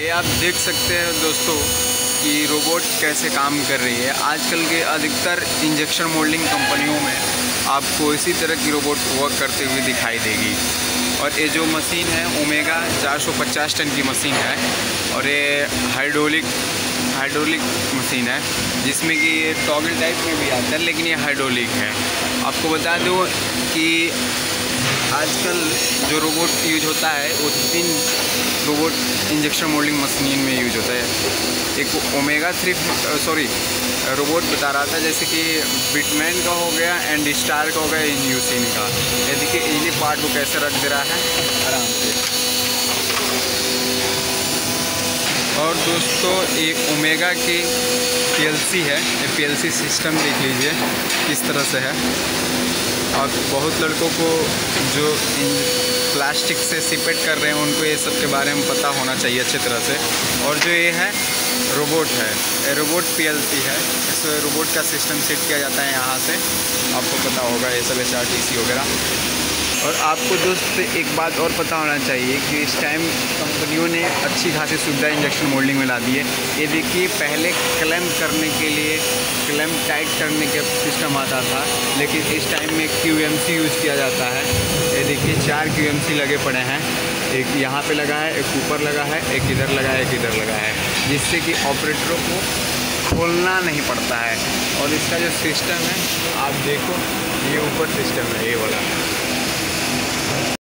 ये आप देख सकते हैं दोस्तों कि रोबोट कैसे काम कर रही है। आजकल के अधिकतर इंजेक्शन मोल्डिंग कंपनियों में आपको इसी तरह की रोबोट वर्क करते हुए दिखाई देगी। और ये जो मशीन है ओमेगा 450 टन की मशीन है और ये हाइड्रोलिक हाइड्रोलिक मशीन है, जिसमें कि ये टॉगल टाइप में भी आता है, लेकिन ये हाइड्रोलिक है। आपको बता दूँ कि आजकल जो रोबोट यूज़ होता है, वो तीन इंजेक्शन मोल्डिंग मशीन में यूज़ होता है। एक ओमेगा थ्री सॉरी रोबोट बता रहा था, जैसे कि बिटमैन का हो गया एंड स्टार का हो गया, इन यूसिन का। ये देखिए इजली पार्ट को कैसे रख दे रहा है, आराम से। और दोस्तों, ये ओमेगा की पीएलसी है। ये पीएलसी सिस्टम देख लीजिए, किस तरह से है। और बहुत लड़कों को जो इन प्लास्टिक से सिपेट कर रहे हैं, उनको ये सब के बारे में पता होना चाहिए अच्छी तरह से। और जो ये है, रोबोट है। रोबोट पीएलसी है। इस रोबोट का सिस्टम सेट किया जाता है यहाँ से। आपको पता होगा, ये सब एस वगैरह। और आपको दोस्त, एक बात और पता होना चाहिए कि इस टाइम कंपनियों ने अच्छी खासी सुविधा इंजेक्शन मोल्डिंग में ला दी है। ये देखिए, पहले क्लैम करने के लिए क्लैम टाइट करने का सिस्टम आता था, लेकिन इस टाइम में क्यूएमसी यूज़ किया जाता है। ये देखिए, चार क्यूएमसी लगे पड़े हैं। एक यहाँ पे लगा है, एक ऊपर लगा है, एक इधर लगा है, एक इधर लगा है, जिससे कि ऑपरेटरों को खोलना नहीं पड़ता है। और इसका जो सिस्टम है, आप देखो, ये ऊपर सिस्टम है, ये वाला।